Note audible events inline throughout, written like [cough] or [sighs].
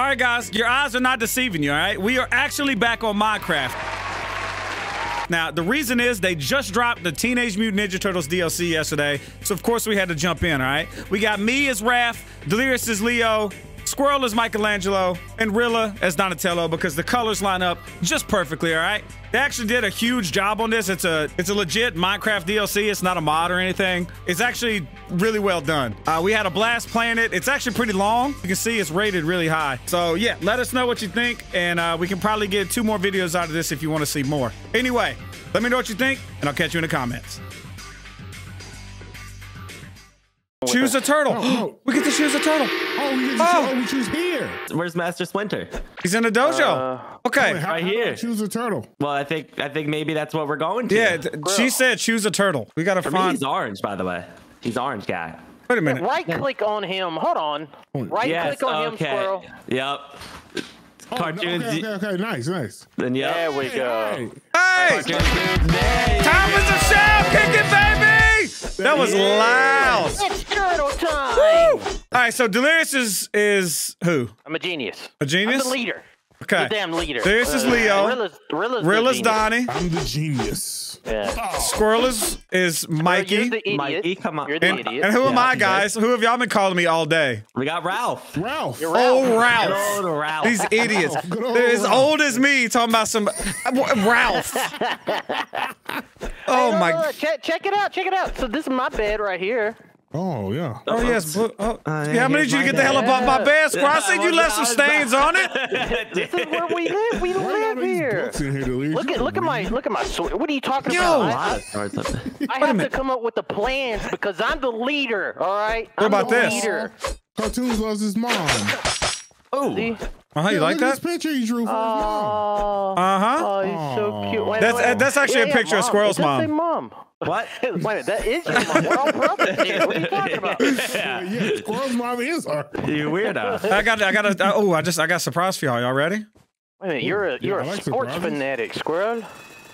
All right, guys, your eyes are not deceiving you, all right? We are actually back on Minecraft. Now, the reason is they just dropped the Teenage Mutant Ninja Turtles DLC yesterday, so of course we had to jump in, all right? We got me as Raph, Delirious as Leo, Squirrel as Michelangelo, and Rilla as Donatello because the colors line up just perfectly, all right? They actually did a huge job on this. It's a it's a legit Minecraft DLC. It's not a mod or anything. It's actually really well done. Uh, we had a blast playing it. It's actually pretty long. You can see it's rated really high. So yeah, let us know what you think, and uh, we can probably get two more videos out of this if you want to see more. Anyway, let me know what you think, and I'll catch you in the comments. Oh, choose a turtle. Oh, no. we get to choose a turtle. Oh, we, just, Oh. oh. we choose here. Where's Master Splinter? He's in the dojo. Uh, okay. Wait, how, Right how here. Choose a turtle. Well, I think I think maybe that's what we're going to. Yeah, th- she said choose a turtle. We gotta For me, find. he's orange, by the way. He's orange guy. Wait a minute. Right click on him. Hold on. Right yes. click on him, squirrel. Yep. Oh, Cartoonz. Okay, okay, okay, nice, nice. Then yep. There we go. Hey, Hey, Cartoonz. Hey. Thomas of Shell, kick it, baby! That was loud. It's turtle time. Woo! All right, so Delirious is is who? I'm a genius. A I'm genius? the leader. Okay. The damn leader. This is uh, Leo. Rilla's, Rilla's, the Rilla's genius. Donnie. I'm the genius. Yeah. [laughs] Squirrel is, is You're Mikey. the idiot. Mikey, come on. You're the And, idiot. and who am I, you guys? Who have y'all been calling me all day? We got Ralph. Ralph. You're Oh, Ralph. Ralph. Good old Ralph. These idiots. Good old They're as old as me talking about some Ralph. [laughs] Oh Hey, my. look, look, check, check it out. Check it out. So this is my bed right here. Oh, yeah. Oh yes. Blue, oh, Uh, yeah, I'm gonna need you to my get the hell up off my dad. bed, Squirrel. [laughs] I said you left some stains on it. This is where we live. We Why live are these here. books in here to leave? Look at look at my look at my. sw- What are you talking Yo. about? I, Or something. I a have to come up with the plans because I'm the leader. All right. What I'm about the this? Leader. Cartoonz loves his mom. Oh. See? Oh, you Yeah, like look at that? this picture he drew for his mom. Oh, Uh huh. oh, he's so cute. Wait, That's- wait, wait. that's actually a Yeah, yeah, picture of. Squirrel's It mom. Say mom. What? [laughs] Wait, a minute, that is your mom. We're all brothers here. What are you talking about? [laughs] Yeah, yeah, Squirrel's mom is her. You weirdo. I got. I got. A, oh, I just. I got a surprise for y'all. Y'all ready? Wait a minute, you're a you're I a like sports surprises. fanatic, Squirrel.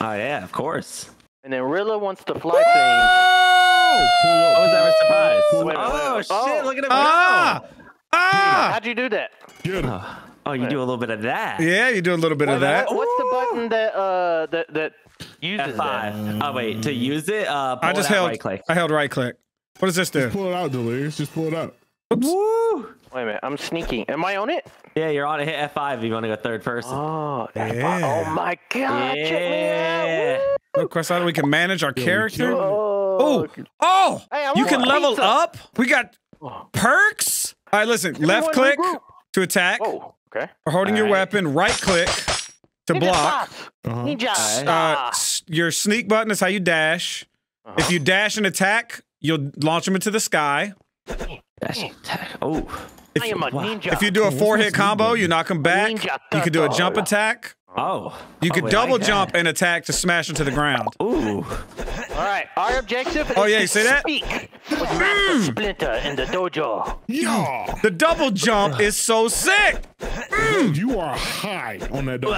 Oh yeah, of course. And then Rilla wants to fly things. Oh, pull up. What was that surprise? Wait, wait, Oh wait. shit! Oh. Look at him Ah. go. Ah. How'd you do that? Get him. Oh, you do a little bit of that. Yeah, you do a little bit of that. What's the button that uh that that uses that? F5. Oh wait, to use it, uh, pull I just it out held. right click. I held right click. What does this do? Just pull it out, Delirious. Just pull it out. Woo! Wait a minute, I'm sneaking. Am I on it? Yeah, you're on it. Hit F5 if you want to go third person. Oh, Yeah. oh my God! Check me Yeah. out. Of course, how do we can manage our character? go. Oh, oh! Hey, You can level pizza. up. We got perks. All right, listen. me Left click to attack. Oh, okay. Or holding your All right. weapon. Right click to Ninja block. Uh-huh. Ninja. Uh, your sneak button is how you dash. Uh-huh. If you dash and attack, you'll launch them into the sky. Dash attack. Oh. I am a ninja. If you do a four hit combo, you knock him back. You can do a jump attack. Oh. You oh, could wait, double like jump and attack to smash into the ground. Ooh. All right, our objective Oh, is yeah, to you see that? speak with Master Splinter in the dojo. Yeah. The double jump is so sick. Dude, you are high on that double.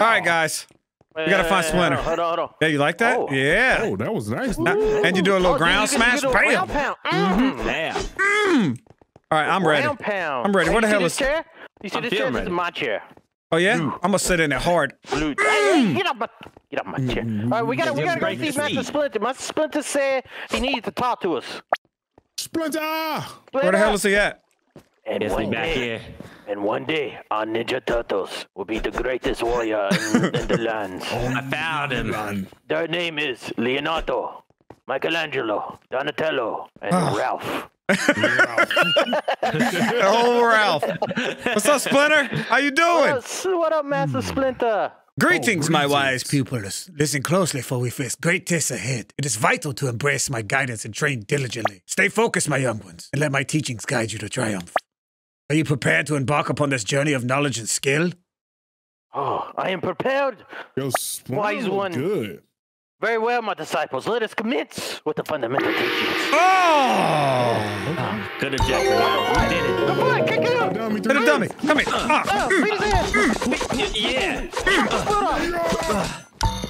All right, guys. We gotta find Splinter. Hold on, hold on. Yeah, you like that? Oh. Yeah. Oh, that was nice. Ooh. And you do a little Oh, ground so smash. you can do a Bam. ground pound. Mm. Damn. All right, I'm ready. Ground pound. I'm ready. Hey, Where the you see hell this is- chair? You see I'm this chair? feeling This is my chair. Oh yeah, I'm gonna sit in it hard. Blue. Mm. Hey, hey, get up my, get up my chair. All right, we gotta, we gotta go break see the Master. Splinter. Master Splinter said he needed to talk to us. Splinter. Where the hell is he at? And Yes, we one back day, here. and one day, our Ninja Turtles will be the greatest warrior in, [laughs] in the lands. Oh, I found him. Their name is Leonardo, Michelangelo, Donatello, and ah. Ralph. Oh, [laughs] Ralph. What's up, Splinter? How you doing? Yes, what up, Master hmm. Splinter? Greetings, oh, my wise pupils. Listen closely, for we face great tests ahead. It is vital to embrace my guidance and train diligently. Stay focused, my young ones, and let my teachings guide you to triumph. Are you prepared to embark upon this journey of knowledge and skill? Oh, I am prepared. Yo, Splinter Wise one. Good. Very well, my disciples. Let us commence with the fundamental teachings. Oh! oh good objection. Wow, we did it. The on, kick it up. Dummy, Hit a dummy. Dummy. Uh, ah. uh, beat his ass. Yeah. Uh,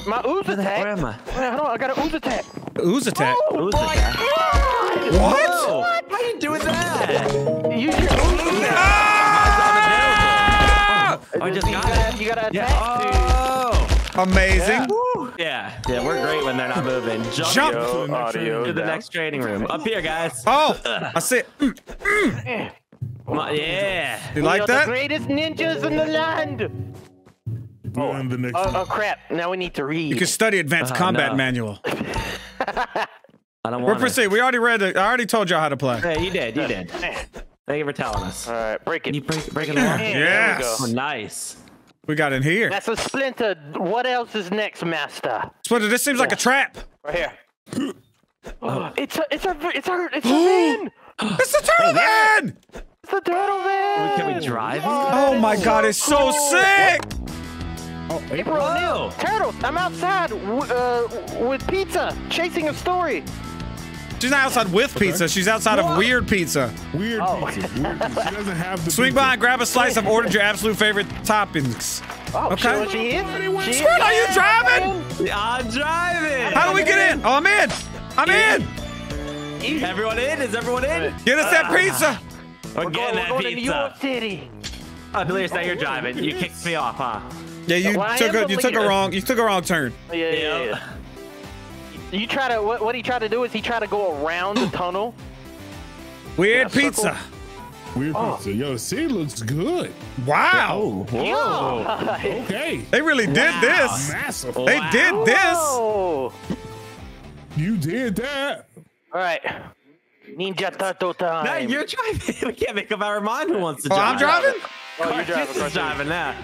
my ooze attack. Where am I? Wait, hold on, I got an ooze attack. Ooze attack? Oh, ooze attack. God. What? What? How you doing that? Use your ooze attack. Ah! Oh, I just got it. You gotta attack, yeah. dude. Oh. Amazing. Woo. Yeah. Yeah, we're great when they're not moving. Jump, Jump. To the next audio. to the next training room. Up here, guys. Oh, [laughs] I see. it. Mm, Come Yeah. You We like are that? the greatest ninjas in the land. We're on the next Oh, one. oh crap! Now we need to read. You can study advanced Oh, combat no. manual. [laughs] I don't We're want proceed. We already read it. I already told y'all how to play. Yeah, you did. You did. Thank you for telling us. All right, break Can it. you break, break it along? Eh, [laughs] Yes. There Oh, we go. nice. We got in here. That's a splinter. What else is next, Master? Splinter, this seems like a trap. Right here. Oh, [gasps] it's a, it's a, it's a, it's a [gasps] van. It's the turtle man. It's the turtle van. Can we drive? Oh my god, it's so sick. Oh, hey, April O'Neil, turtle. I'm outside uh, with pizza, chasing a story. She's not outside with pizza. She's outside of weird pizza. weird Oh. pizza. Weird pizza. She doesn't have the Swing pizza. by and grab a slice. I've ordered your absolute favorite toppings. Oh, Okay. sure she is. She is Squirt, are you driving? I'm driving. How do we get in? Oh, I'm in. I'm in. Everyone in? Is everyone in? Get us that ah. pizza. We're We're getting going, we're that going to New York pizza. City. Oh, Delirious, now you're driving. You kicked me off, huh? Yeah, you Well, took am a you took a wrong you took a wrong turn. Yeah, yeah, yeah. Yep. You try to what? What he tried to do is he tried to go around the tunnel. Weird Yeah, pizza. circle. Weird Oh. pizza. Yo, the city looks good. Wow. Oh, yeah. Okay. They really did Wow. this. Massive. They Wow. did this. You did that. All right. Ninja Turtle time. No, you're driving. [laughs] We can't make up our mind who wants to Oh, drive. I'm driving? Oh, you're driving. Chris is driving now.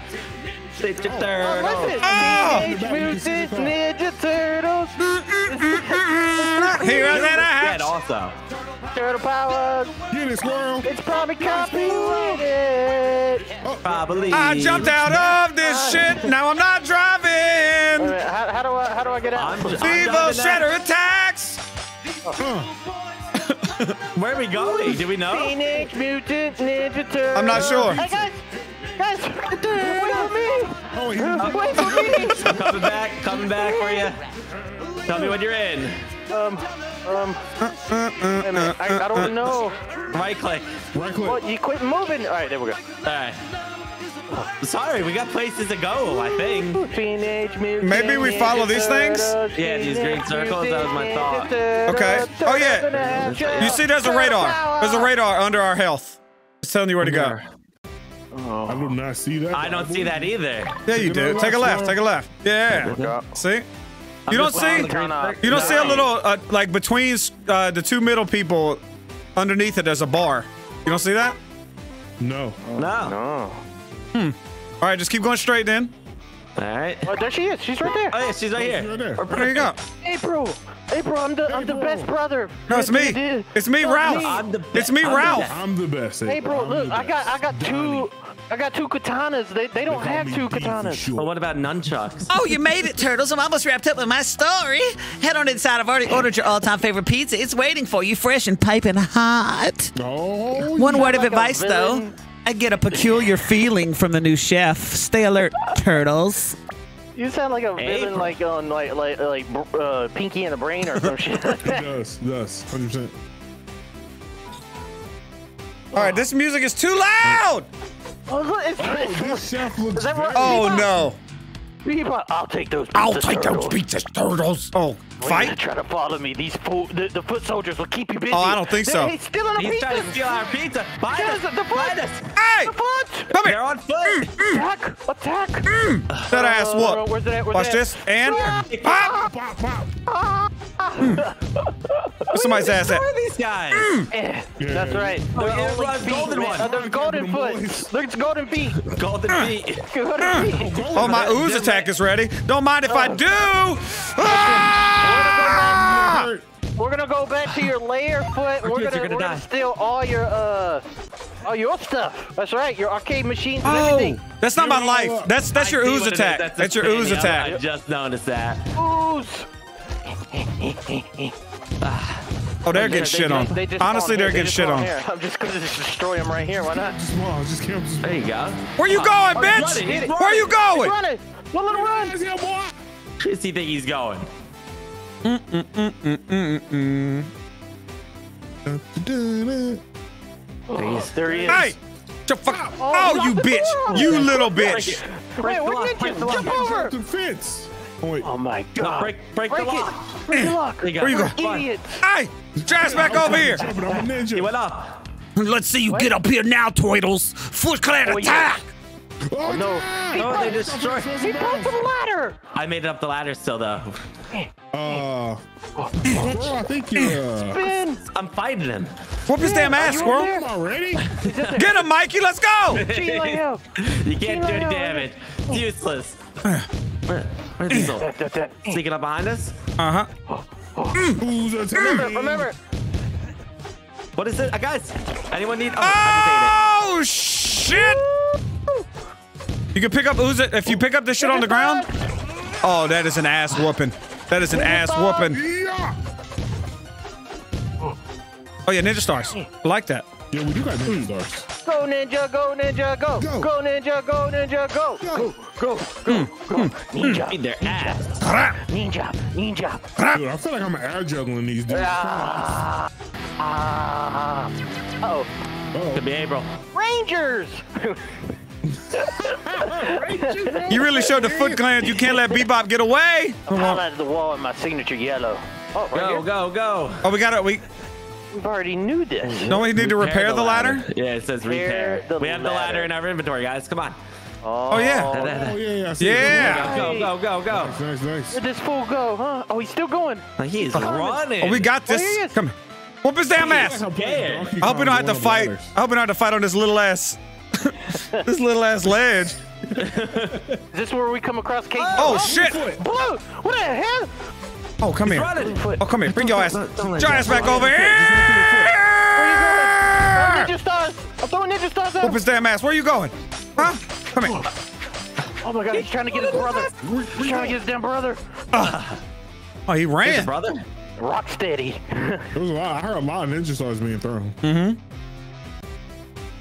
Ninja Oh, Turtle. listen. Oh. Teenage Mutant Ninja Turtles. Here at Dead that also. Turtle powers. Get it, squirrel. It's probably copyrighted. Oh. Probably. I jumped out of this uh, shit. Now I'm not driving. minute, How, how do I how do I get out? I'm, I'm Vivo driving. Shredder attacks. [laughs] Where are we going? Do we know? Teenage Mutant Ninja Turtles. I'm not sure. Hey guys, guys, wait for me. Oh, he, Wait for me. I'm coming back. Coming back for you. Tell me when you're in. Um, um, wait a. I, I don't know. Right click. right click. What, you quit moving? All right, there we go. All right. Sorry, we got places to go. I think. Teenage Mutant Maybe we follow these things? Yeah, these green circles, that was my thought. Okay. Oh yeah. in a half You see, there's a radar. There's a radar under our health. It's telling you where to go. I do not see that. I don't see that either. Yeah, you do. Take a left. Take a left. Yeah. See? You don't see? the green circle. You don't see a little uh, like between uh, the two middle people, underneath it. There's a bar. You don't see that? No. No. Oh. All right, just keep going straight. Then All right. Oh, there she is. She's right there. Oh yeah, she's right Right here. there. there you go. April. April, I'm the I'm the best brother. No, it's me. It's me, Ralph. I'm the It's me, I'm Ralph. best. I'm the best. April, I'm look, the I got I best. got two I got two katanas. They they don't They have two D katanas. short. Well, what about nunchucks? Oh, you made it, Turtles. I'm almost wrapped up with my story. Head on inside. I've already ordered your all time favorite pizza. It's waiting for you, fresh and piping hot. Oh, One word of like a advice, though. Villain. I get a peculiar feeling from the new chef. Stay alert, Turtles. You sound like a April. villain, like on like like like uh, Pinky and the Brain or some shit. yes, does. It does. 100%. All right, this music is too loud. oh, look, it's, this chef looks Is that? Oh no. People, I'll take those. I'll pizza take those turtles. pizzas, turtles. Oh, When fight? you Try to follow me. These fo- the, the foot soldiers will keep you busy. Oh, I don't think so. He's stealing the He's trying to steal our pizza. Behind Yes, us. the foot. Behind us. Hey, The foot. come They're here. on foot. Mm, mm. Attack! Attack! Mm. That ass Uh, whoop. where's it at? Where's Watch it at? this and ah! pop. Pop, pop. Where's somebody's ass at? Who are these guys? Eh, That's right. Oh, They're yeah, only feet, golden man. one. Uh, they're golden foot. boys. There's golden feet. Golden [laughs] feet. Golden feet. Oh, my ooze attack is ready. Don't mind if I do. Ah! We're gonna go back to your layer foot. We're gonna, gonna we're gonna steal all your uh all your stuff. That's right, your arcade machines and Oh, everything. that's not my life. That's that's your I see ooze what it is. attack. That's, That's your ooze spinny. I- I attack. just noticed that. Ooze. Oh, they're getting shit on. just- they just Honestly, they're getting shit on. here. I'm just gonna just destroy them right here. Why not? Come on, just can't. There you go. Where you going, he's bitch? running, he's Where you He's going? running. Well, let him run. Guys, yeah, boy. Where's he think he's going? Oh, there he is. Hey, the fuck. Oh, Oh, you bitch. door. You little bitch. break the what did you jump over? The fence. Oh wait. Oh my No, god. break, break, the Break it. lock. Break the lock. There you go. Where you go? Fine. Idiots. Hey, Jazz back over here. Jumping, I'm a ninja. He went up. Let's see you get up here now, Toidles. Foot Clan Oh, yeah. attack! Oh, no. God. Oh, they destroyed. He broke the ladder. I made it up the ladder still, though. Uh, bro, I think you're. Uh, Ben, I'm fighting him. Whoop his damn ass, you squirrel. over come already? Get him, Mikey. Let's go. Gee, like hell. You can't do any no, no. damage. It's useless. [sighs] Where, where's Diesel? That- that- that- Sneaking up behind us? Uh huh. Who's attacking? Remember, What is it? Uh, guys, anyone need? Oh, Oh shit! You can pick up who's it if you pick up this shit on the ground. Oh, that is an ass whooping. That is an ass whooping. Yeah. Oh yeah, ninja stars. I like that. Yeah, we do got ninja stars. go ninja, go ninja, go, Go. go ninja, go ninja, go, Go. go, go, go. Ninja, Need their ass. ninja, ninja. Dude, I feel like I'm air juggling these dudes. Ah, ah. Oh, Could be April. Rangers. [laughs] You really showed the Foot Clan you can't let Bebop get away. I'm highlighted the wall in my signature yellow. Oh, right Go, here. go, go. Oh, we got it. We We've already knew this. Mm-hmm. don't we need to repair the ladder? Yeah, it says Repair repair. we have the ladder ladder. in our inventory, guys. Come on. Oh yeah. Oh, [laughs] yeah, yeah. I see it. Yeah. Go, go, go, go. Nice, nice, nice. Where'd this fool go, huh? Oh, he's still going. Like, He's running. Oh, we got Oh, here he this. is. Come here. Whoop his damn ass. I'm playing scared. Donkey I hope we don't have to fight. I hope we don't have to fight on this little ass, [laughs] this little ass ledge. [laughs] Is this where we come across Kate? Oh shit! Blue! What the hell? Oh come here. running. Oh come here. Bring your ass. Don't- don't let Your ass back over Where you going? Here. ninja stars! I'm throwing ninja stars at Whoop him. his damn ass. Where you going? Huh? Come here. Oh my god, he's trying to get his brother. He's trying to get his damn brother. Uh, oh, he ran. a brother. Rocksteady. [laughs] There was a lot. I heard a lot of ninja stars being thrown. Mm-hmm.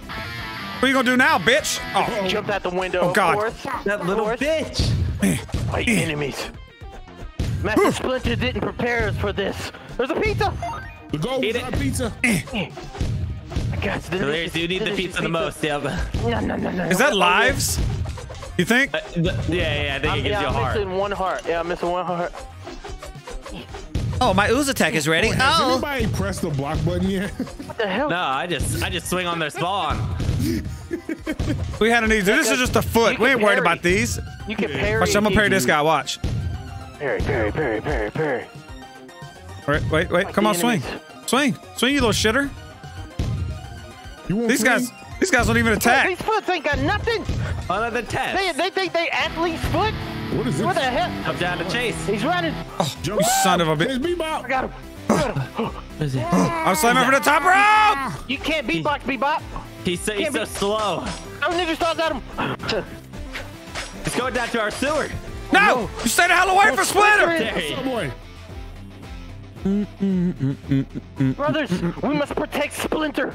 What are you gonna do now, bitch? Oh, Jumped out the window. Oh, God. Of course. That little bitch. Eh. My eh. enemies. Master Splinter didn't prepare us for this. There's a pizza. The gold Eat was it. our pizza. [clears throat] I got delicious, Delirious, you need the delicious pizza the most. Yep. Uh, No, no, no, no. is that lives? You think? th- yeah, yeah, I think I'm, it gives yeah, you a I'm heart. missing one heart. Yeah, I'm missing one heart. Oh, my ooze attack is ready. Has Oh, anybody pressed the block button yet? What the hell? No, I just I just swing on their spawn. [laughs] We had an easy. This is just a foot. We ain't can worried parry. about these. You can parry. Watch, I'm gonna parry this guy. Watch. Parry, parry, parry, parry, parry. Wait, wait, wait. Come on, swing, enemies. swing, swing, you little shitter. You want These swing? guys, these guys don't even attack. These foots ain't got nothing. Another They, test. they think they athlete's foot. What is this? What the hell? Come down to chase. He's running. Oh, Jump. Son of a It's bitch! Bebop. I got him. Got [gasps] him. I'm slamming for the top rope. You can't beatbox, bebop. He's so, he's Can't so be- slow. Oh, ninja stars at him. He's going down to our sewer. No, you stay the hell away from Splinter. There he- Subway. Brothers, we must protect Splinter.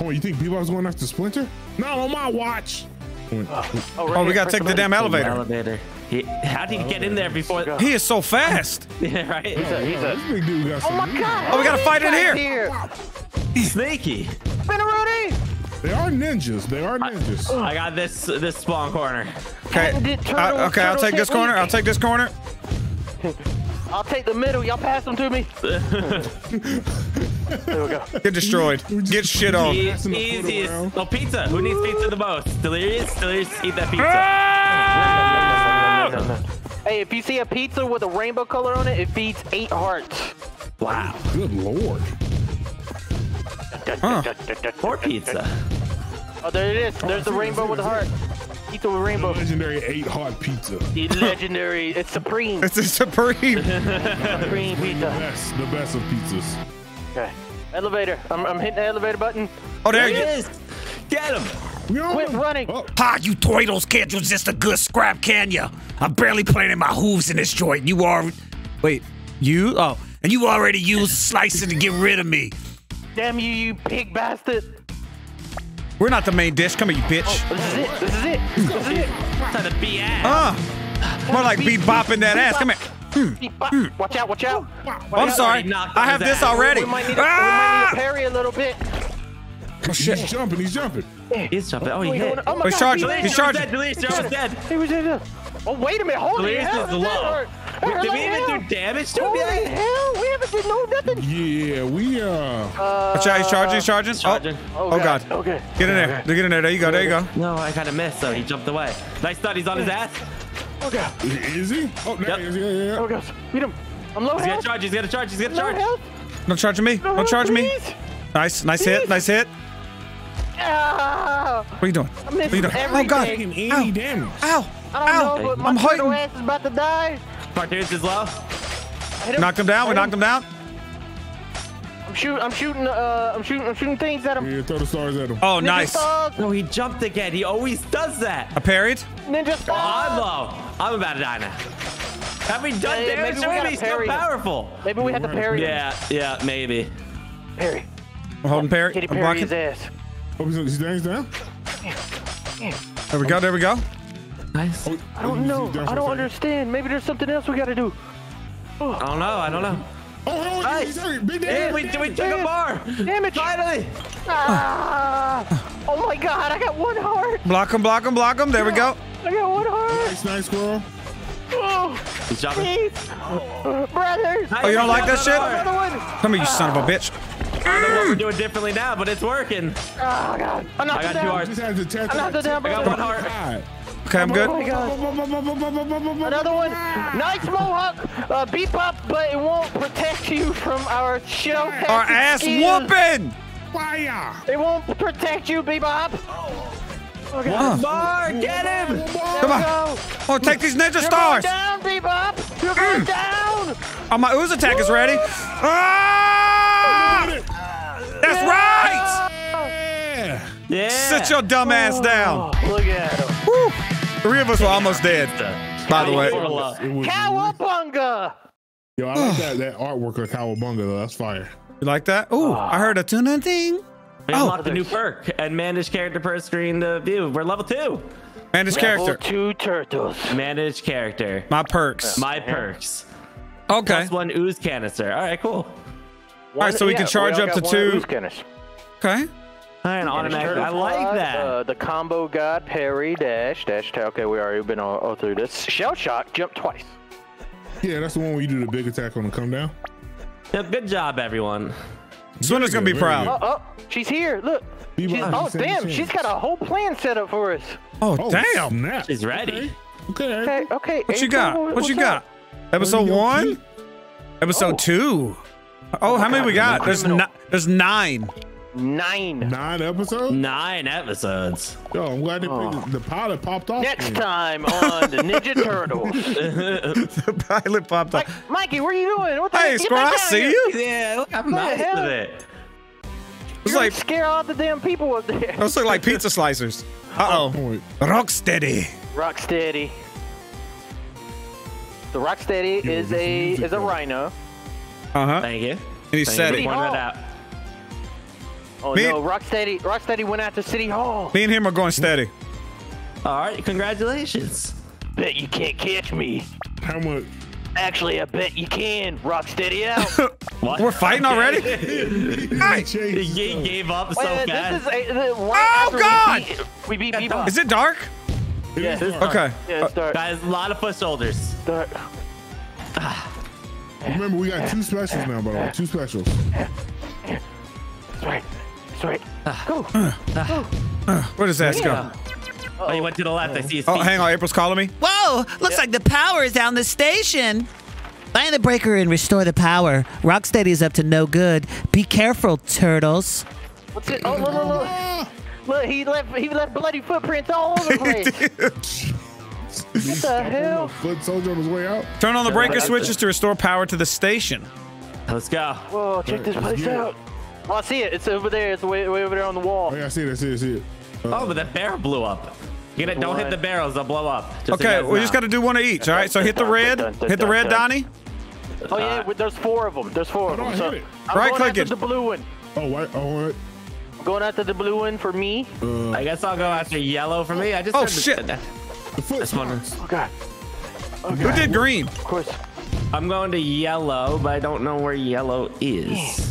Oh, you think Bebop's going after Splinter? Not on my watch. Oh, [laughs] right Oh, we gotta take the damn elevator. Elevator. He, how did he get in there before? He is so fast. [laughs] Yeah, right. He's a, he's a, This big dude got oh some my god. Oh, we gotta fight in here. here. Sneaky. Spinneroonie. They are ninjas. They are ninjas. I got this this spawn corner. Okay, Patented turtle- Uh, okay, I'll take this corner. I'll take this corner. [laughs] I'll take the middle. Y'all pass them to me. [laughs] there we go. Get destroyed. Get shit on. E- passing the food easiest. around. Oh, pizza. Who needs pizza the most? Delirious. Delirious. Eat that pizza. Ah! No, no, no. Hey, if you see a pizza with a rainbow color on it, it feeds eight hearts. Wow. Good lord. Huh. More pizza. Oh, there it is. There's the rainbow with a heart. Pizza with The rainbow. legendary eight [laughs] hot pizza. The legendary. It's supreme. It's a supreme. [laughs] Supreme pizza. The Best, the best of pizzas. Okay. Elevator. I'm, I'm hitting the elevator button. Oh, there There he you is. Get him. Quit running. Oh, Ha, you Toidles can't resist a good scrap, can ya? I'm barely planting my hooves in this joint. You are. Wait, you? Oh, And you already used slicing to get rid of me. Damn you, you pig bastard. We're not the main dish. Come here, you bitch. This is it. This is it. This is it. Trying to be ass. Uh, more like beat bopping that ass. Come here. Beep, bop. Watch out, watch out. I'm sorry. I have this ass. already. We might need to, we might Ah! need to parry a little bit. Oh shit. He's jumping. He's jumping. He's jumping. Oh, he Wait, hit. oh, oh my He's God, charging. he He's landed. charging. dead. Delirious, dead. He was in. Oh wait a minute. Holy Delirious hell! is that low. Hurt. Did we even do damage to him Holy yet? hell! We haven't did no nothing. Yeah, we uh. Watch out, he's charging, he's charging. Charging. Oh, oh god. Okay. Get in there. Get in there. There you go. There you go. No, I kind of missed, so he jumped away. Nice stun. He's on his ass. Oh god. Is he? Oh, there Yep. he is. Yeah, yeah, yeah. Oh god. Beat him. I'm low He's gonna health. charge. He's gonna charge. He's gonna Low charge. health. Don't charge me. Low Don't charge health, me. please. Nice. Nice hit. Nice hit. Ah, What are you doing? What are you missing doing? Oh god. Taking Ow. damage. Ow. I don't Ow. know, but my I'm turtle hurting. ass is about to die. Cartoonz is low. Hit him. Knocked him down. We Hit knocked him down. I'm shooting. I'm shooting. Uh, I'm shooting. I'm shooting things at him. Yeah, throw the stars at him. Oh, Ninja nice. stars. No, he jumped again. He always does that. I parried. Ninja Oh, I'm low. I'm about to die now. Have we done Yeah, yeah, damage maybe to we him? gotta He's still parry him. powerful. Maybe we have to parry him. Yeah, yeah, maybe. Parry. I'm holding parry. Kitty I'm parry blocking. his ass. Oh, he's, he's down. He's down. There we go. There we go. Nice. Oh, I don't know. he's down for I a don't understand. Maybe there's something else we gotta do. I don't know. I don't know. Oh, no, Nice. he's hurt. Big Hey, damage. we, we took a bar. Damage. Finally. Ah! Oh my god, I got one heart. Block him. Block him. Block him. There we go. I got one heart. Nice, nice squirrel. Oh, He's jumping. please. Brothers. Oh, you don't like that shit? Another one. Come here, you son of a bitch. I don't know what we're doing differently now, but it's working. Oh god. I knocked I it got two hearts. Just had to tap I knocked that. it down, I got one heart. God. Okay, I'm Oh good. my god. Another Another one. Nice mohawk. Uh, beep up, but it won't protect you from our shell. Our ass whooping. Fire. It won't protect you, Bebop. Okay. Uh, Bar, get him. There Come we on. go. Oh, take these ninja You're stars. going down, Bebop. You're going Mm. down. Oh, my ooze attack is ready. Ah! That's right. Yeah. Yeah. Sit your dumb ass down. Oh, look at him. Woo. Three of us were almost dead. By the way. It Cowabunga. Yo, I like that, that artwork of Cowabunga though. That's fire. You like that? Ooh, ah. I heard a tuna thing. We Oh. the new perk and manage character per screen to view. We're level two. And Level character. two turtles. Manage character. My perks. My perks. Okay. Plus one ooze canister. All right, cool. All right, so we can charge up to two. Okay. All right, automatic. I like that. Uh, the combo god, parry, dash, dash, attack. Okay, we already been all, all through this. Shell shock, jump twice. Yeah, that's the one where you do the big attack on the come down. Yep, good job, everyone. Swinner's gonna be proud. Oh, oh, she's here. Look. She's, oh, damn. same. She's got a whole plan set up for us. Oh, Oh, damn. Snap. She's ready. Okay. Okay, okay. What you got? What what's you up? got? Episode one? Episode Oh. two. Oh, how many we got? There's Criminal. ni- there's nine. Nine. Nine episodes? Nine episodes. Yo, I'm glad they picked the pilot popped off. Next screen. time on the Ninja [laughs] Turtles. [laughs] the pilot popped off. Mike, Mikey, what are you doing? What the Hey, heck? Squirrel, I see here. you. Yeah, look, I'm the nice hell? with it. It's like scare all the damn people up there. those look like pizza slicers. Uh Oh, oh. wait. Rocksteady. Rocksteady. The Rocksteady Yeah, is a music is a rhino. Uh huh. Thank you. And he Thank said you it. for that out. Oh Me- no, Rocksteady Rocksteady went out to City Hall. Me and him are going steady. All right, congratulations. Bet you can't catch me. How much? Actually, I bet you can. Rocksteady out. What? [laughs] We're fighting already? [laughs] Hey, He he gave up so Wait, fast. this is a, the, oh, right Oh, God! We beat, we beat Bebop. Is it dark? Yeah, this Okay. Yeah, it's dark. Guys, a lot of foot shoulders. dark. Remember, we got two specials now, by the way. Two specials. That's right. That's right. Ah. Ah. Ah. Go. Where does that go? Oh, he went to the left. I see his oh, feet. Oh, hang on. April's calling me. Whoa! Looks like the power is down the station. Find the breaker and restore the power. Rocksteady is up to no good. Be careful, turtles. What's it? Oh, look, look, look. [gasps] Look, he left he left bloody footprints all over the [laughs] place. what the hell? Foot soldier on his way out. Turn on the breaker switches to restore power to the station. Let's go. Whoa, check this place out. Oh, I see it. It's over there. It's way, way over there on the wall. Oh, yeah, I see it. I see it. I see it. Oh, but the barrel blew up. You gotta, don't hit the barrels; they'll blow up. Just Okay, you guys we just know. got to do one of each. All right, so hit the red. Hit the red, Donnie. Oh yeah, Uh, there's four of them. There's four of How do them. I So hit it? I'm Right going click after it. the blue one. Oh, white. Oh, what? I'm going after the blue one for me. Uh, I guess I'll go after yellow for me. I just Oh, heard the- shit. the foot. This one. spots. Oh god. Who did green? Of course. I'm going to yellow, but I don't know where yellow is.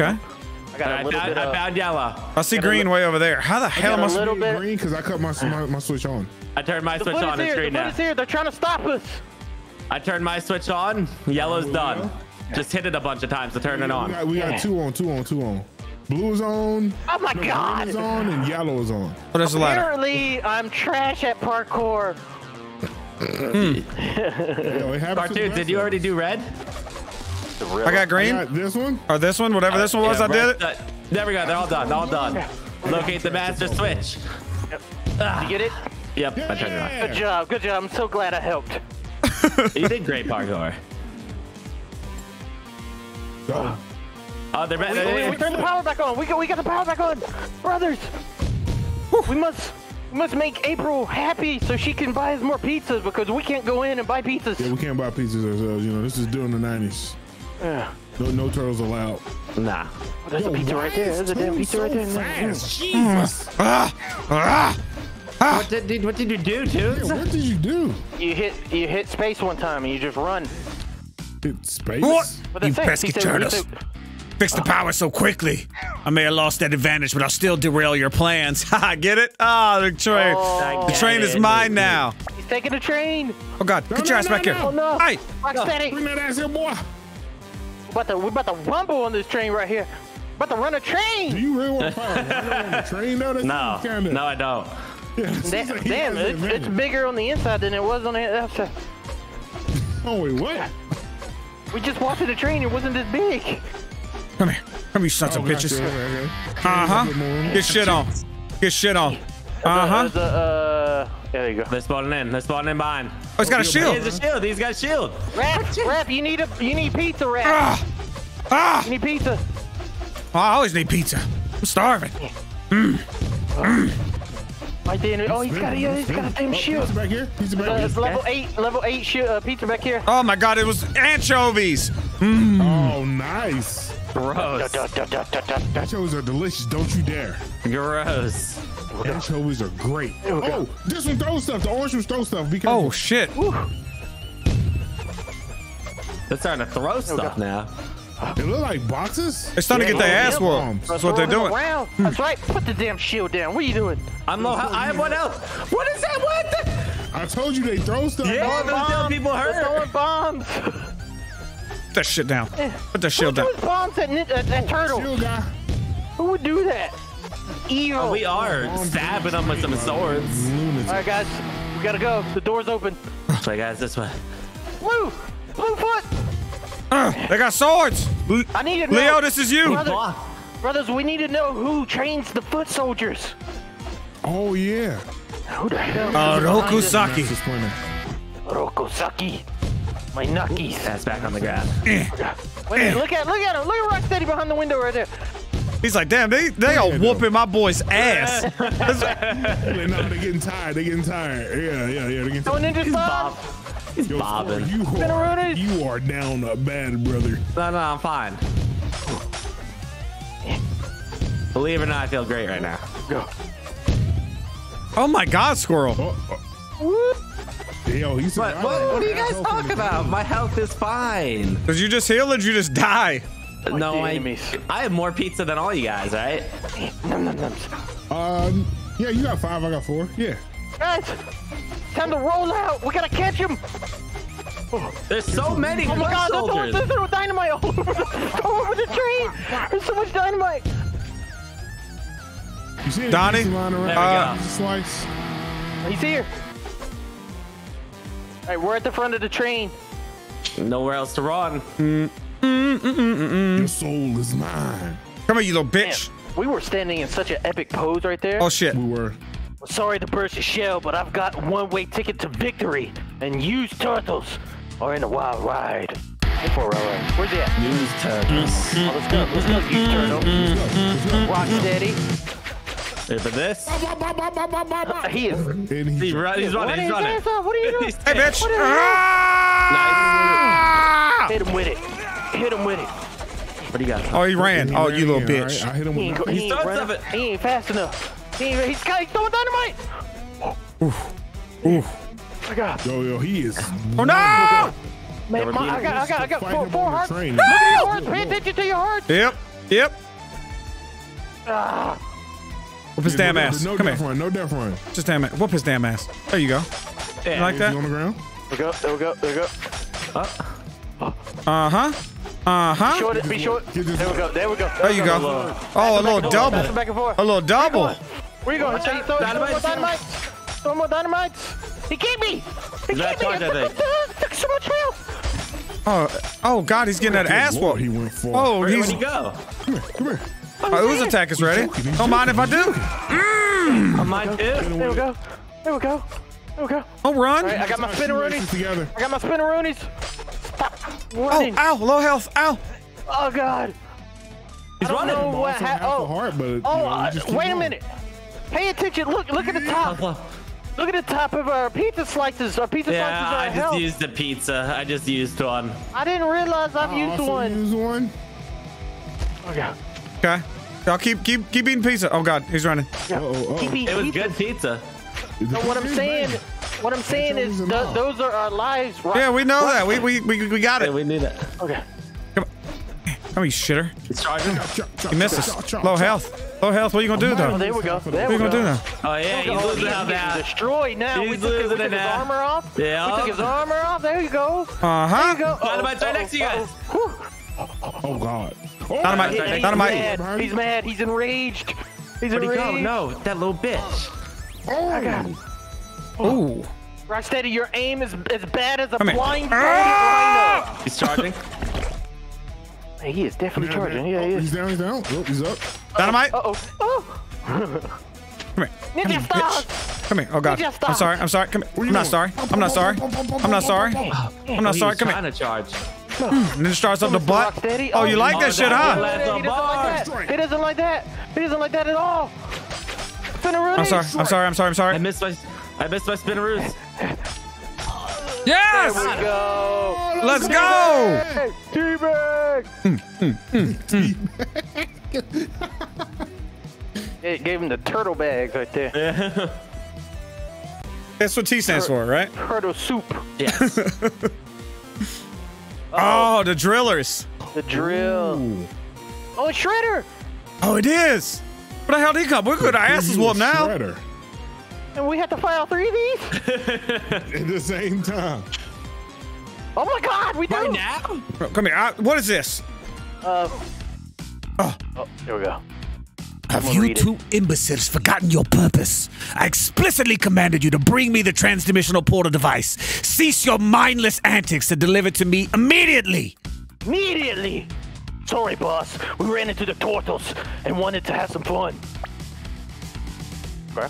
Okay. Okay. I I got I a little found, bit I found yellow. I see green way over there. How the hell am I? got a s- little bit- Green because I cut my, my my switch on. I turned my The switch on. is It's here. The green foot now. is here. They're trying to stop us. I turned my switch on. Yellow's done. Just hit it a bunch of times to turn it We on. got, we got two on, two on, two on. Blue is on. Oh my no, God. Green is on and yellow is on. Oh, there's a ladder. Apparently, I'm trash at parkour. [laughs] Yo, it happens to the Cartoonz, best did you already do red? I got I green got this one. or this one, whatever this one was. Yeah, I did it. uh, there we go. They're all done. All done. Locate the master switch. Yep. You get it? Yep, I turned it on. Good job. Good job. I'm so glad I helped. [laughs] You did great parkour. Go. Oh, they're back. We, we, we turned the power back on. We got, we got the power back on. Brothers, we must we must make April happy so she can buy us more pizzas because we can't go in and buy pizzas. Yeah, we can't buy pizzas ourselves. You know, this is during the '90s. Yeah. No, no turtles allowed. Nah. Oh, there's a pizza right there. There's a damn pizza right there. Fast. Hmm. Jesus. Ah, ah, ah. What did, did- what did you do, Toonz? What did you do? You hit you hit space one time and you just run. Dude, space. What? What You pesky He said- he turtles. said- Fix the power so quickly. I may have lost that advantage, but I'll still derail your plans. [laughs] Haha, Get it? Ah, the train. Oh. the train is mine now. He's taking the train. Oh God, No, get no, your ass no, back here. Oh no. Hey, Rocksteady. Bring that ass here, boy. We're about to we're about to rumble on this train right here. About to run a train. Do you really want to fire on the train though? That's No. Kinda, No, I don't. Yeah, [laughs] it like damn, it's, it's bigger on the inside than it was on the outside. Oh wait, what? We just walked to the train. It wasn't this big. come here. Come here, sons Oh, of bitches. Okay, okay. Uh huh. Get shit on. Get shit on. Uh huh. The, there you go. They're spawning in. They're spawning in behind. Oh, he's got a Here's shield. a shield. These guys shield. Raph, Raph. You need a you need pizza, rap. Ah, ah. You need pizza. I always need pizza. I'm starving. Right there. Oh, he's got a yeah, he's got a damn Oh, shield. Pizza back here. Pizza Uh, back it's level eight, level eight shi uh, pizza back here. Oh my God, it was anchovies. Oh, nice. Gross. Anchovies are delicious. Don't you dare. Gross. Anchovies are great. we. Oh, this one throws stuff. The orange one throws stuff. Be careful. Oh shit. They're starting to throw stuff now. They look like boxes. It's starting to get their ass yeah. whooped. That's what they're doing. them around. Hmm. That's right. Put the damn shield down. What are you doing? I'm low. I have one else. What is that? What? The? I told you they throw stuff. Yeah, those damn people They're hurt. throwing bombs. Put that shit down. Eh. Put that Who shield down. throws bombs at, nin- at, at turtle? Shield guy. Who would do that? Evil. Oh, we are stabbing them with some swords. Lunatic. All right, guys. We gotta go. The door's open. So, guys, this way. Blue. Blue foot. Uh, they got swords. I need to know. Leo, this is you. Brothers, brothers, we need to know who trains the foot soldiers. Oh yeah. Who the hell? Uh, Oroku Saki. Master Splinter. Oroku Saki. My nuckies. That's back on the ground. Wait, look at look at him. Look at Rocksteady behind the window right there. He's like, damn, they they are whooping my boy's ass. [laughs] They, no, they're getting tired. They're getting tired. Yeah, yeah, yeah. They're getting tired. Ninja Bob. Bob. He's Yo, bobbing. You are, you are down a bad brother. No, no, I'm fine. Believe it or not, I feel great right now. Go. Oh my God, squirrel. Oh, oh. Yo, he's What, what, what are you guys talking about? My health is fine. Did you just heal or did you just die? No, I, enemies. I have more pizza than all you guys, right? Num, num, nums. Um, yeah, you got five. I got four. Yeah. Guys, time to roll out. We gotta catch him. There's so many Oh my God! They're throwing, soldiers. they're throwing dynamite all over the, all over the train. There's so much dynamite. You see Donnie? pizza around? There we Uh, go. Slice. He's here. All right, we're at the front of the train. Nowhere else to run. Your soul is mine. Come here, you little Man, bitch. we were standing in such an epic pose right there. Oh shit. We were. Sorry to burst your shell, but I've got one-way ticket to victory, and used turtles are in a wild ride. Hey, for a. Where's he at? News turtles. Oh, let's go. Let's go, used turtle. Rocksteady. Here for this. He is. And He he, run, he's running. He's running. What are you [laughs] doing? Hey, bitch. What is Ah! Hit him with it. Hit him with it. What do you got? Oh, he ran. Oh, you little Yeah, bitch. all right, I hit him He with ain't, go- he ain't throwing running. stuff He ain't fast enough. He ain't, he's got he's throwing dynamite. Ooh. I got, Yo, yo, he is. Oh no! man, my, I got, I got, I got four, him four hearts. train. Look at your hearts. Pay attention to your hearts. Yep. Yep. Whoop his damn no, ass. No Come death here. run. No death run. Just damn it. Whoop his damn ass. There you go. You like Is he on the ground? There we go. There we go. There we go. Uh huh. Uh huh. Short it. Be short. There we go. There we go. There you go. Oh, a little Pass it double. back and forth. A little double. Where you going? Throw, throw Dynamite. more dynamite. Throw more dynamite. He keep me. He He's out keep me. of charge, I think. Took so much health. Oh, oh God, he's getting that ass Lord, whoop. He went for. Oh, Where'd he's. he go? come here, come here. Oh, Ooze attack is ready. Don't mind if I do. On mine too. There we go. There we go. There we go. Don't run. All right, I got my Two races spinneroonies. together. I got my spinneroonies. Stop Oh, ow, low health. Ow. Oh God. He's I don't running. know what Also ha- oh. heart, but Oh, know, you uh, just keep wait a going. minute. Pay attention. Look, look at the top. Look at the top of our pizza slices. Our pizza Yeah, slices are I just health. used the pizza. I just used one. I didn't realize I've I used also one. Use one. Okay. Okay. I'll keep keep keep eating pizza. Oh God, he's running. Uh-oh, uh-oh. Keep eating It was pizza. good pizza. No, what I'm saying, what I'm saying Which is th- it those are our lives, right? Yeah, we know that. We we we, we got Yeah, it. we knew that. Okay. Come on, you shitter. He's charging. Chop, chop, You missed chop, us. chop, chop, Low health. Low health. What are you gonna do Oh, though? there we go. There What are you gonna go. do now? Oh yeah, he's Oh, losing he's out now. destroyed now. He's we took, losing we took it his now. armor off. Yeah. We took his armor off. There you go. Uh There you huh. go. Dynamite's right next to you guys. Oh God. Oh, Dynamite. He's Dynamite. mad. He's mad. He's enraged. He's Where'd he go? No, that little bitch. I got him. Ooh. Rocksteady, your aim is as bad as a Come blind Ah! He's charging. Hey, he is definitely charging. Yeah, Oh, he he's is. down. He's down. Oh, he's up. Dynamite. Uh oh. Oh. Come here. Ninja stars. Come here. Oh God. I'm sorry. I'm sorry. Come here. You I'm not sorry. I'm not sorry. I'm not sorry. I'm not sorry. was Come trying here. to charge. Ninja stars up the butt. Oh, you like Oh, that shit, huh? that- He doesn't like that. He doesn't like that. He doesn't like that at all. I'm sorry. I'm sorry. I'm sorry. I'm sorry. I missed my, I missed my spinneroos. There Yes. we go. Let's go. Hey, Teabag. It gave him the turtle bags right there. That's what T stands for, right? Turtle soup. Yes. [laughs] Oh, the drillers. The drill. Oh, it's Shredder. Oh, it is. Where the hell did he come? We're good. Our asses You a now. shredder And we have to fight all three of these? [laughs] At the same time. Oh my god, we do! right now? Come here. I, what is this? Uh, oh, Here we go. Have you read it. two imbeciles forgotten your purpose? I explicitly commanded you to bring me the transdimensional portal device. Cease your mindless antics and deliver it to me immediately. Immediately! Sorry, boss. We ran into the turtles and wanted to have some fun. Okay.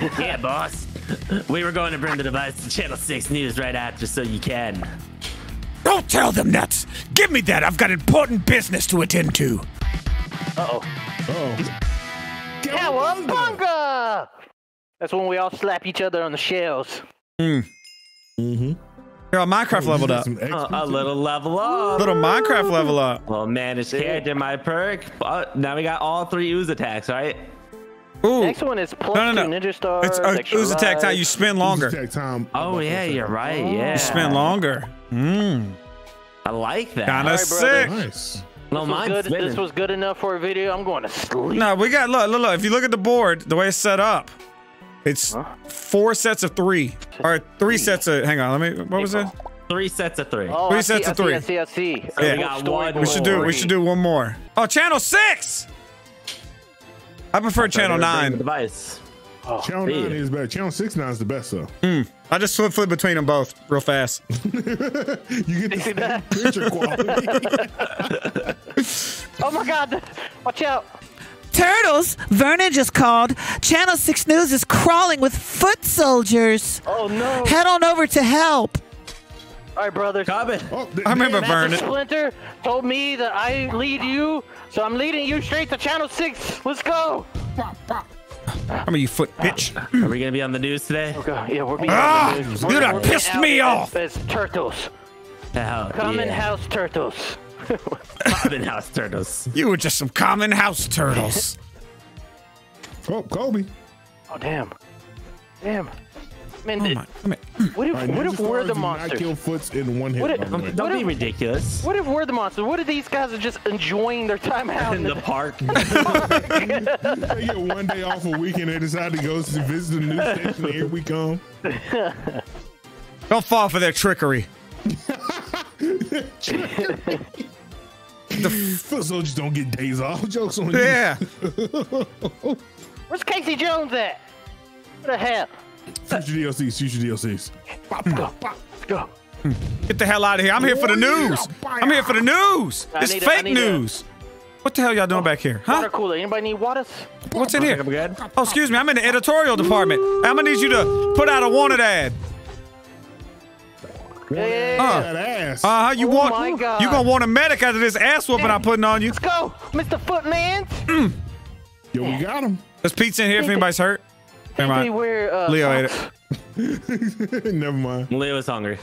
[laughs] Yeah, boss. We were going to bring the device to Channel 6 News right after, so you can. Don't tell them that. Give me that. I've got important business to attend to. Uh-oh. Oh. Cowabunga! That's when we all slap each other on the shells. Yo, Minecraft leveled up. Some Uh, XP a little level up. A little Minecraft level up. Well, managed character, my perk. Uh, now we got all three ooze attacks, right? Ooh. Next one is plus No, no, two no. ninja stars. It's uh, extra ooze attack time. You spend Use longer. attack time. Oh, about yeah, you're right. Yeah. You spend longer. Mmm. I like that. Kind of Sorry, sick. Nice. no, This was, mine's good. this was good enough for a video. I'm going to sleep. No, we got look, look, look. If you look at the board, the way it's set up, it's four sets of three or three sets of. Hang on, let me. What was it? Three sets of three. Oh, Three I sets see, of I three. See, I see, I see. So we Yeah. got one We should do. We should do one more. Oh, channel six. I prefer channel Bring the oh, nine. Device. Channel yeah. 9 is better. Channel 6 Nine is the best, though. Hmm. I just flip flip between them both real fast. [laughs] You get the see [laughs] same picture quality. [laughs] Oh my God! Watch out! Turtles, Vernon just called. Channel 6 News is crawling with foot soldiers. Oh no! Head on over to help. All right, brothers. Coming. oh, I remember Master Vernon. Splinter told me that I lead you, so I'm leading you straight to Channel Six. Let's go. I mean, you foot bitch. Are we gonna be on the news today? Okay, yeah, we're being Ah, we're- you we're done pissed out me as- off. As turtles, Hell, common yeah. house turtles. Common house turtles. [laughs] You were just some common house turtles. [laughs] oh, Kobe. Oh damn, damn. Man, Oh my, come hmm. what if All right, what if we're the do monsters? kill foots in one hit. What by it- Don't What be if- ridiculous. What if we're the monsters? What if these guys are just enjoying their time out? In the park. [laughs] They get one day off a week and they decide to go to visit the news station. and Here we come. Don't fall for their trickery. The [laughs] foot soldiers don't get days off. [laughs] Jokes on you. Yeah. Where's Casey Jones at? What the hell? Future DLCs. Future DLCs. Let's go. Get the hell out of here. I'm here for the news. I'm here for the news. It's need a- I fake a- news. What the hell y'all doing back here? Huh? Water Huh? cooler. Anybody need water? What's in here? I'm good. Oh, excuse me. I'm in the editorial department. I'm gonna need you to put out a wanted ad. Yeah. Uh. That ass. Uh huh. You Oh want? my God. You gonna want a medic out of this ass whooping I'm putting on you? Let's go, Mr. Footman. Yo, we got him. There's pizza in here if anybody's hurt. Never Hey, mind. where, uh, Leo ate socks? it. [laughs] Never mind. Leo is hungry.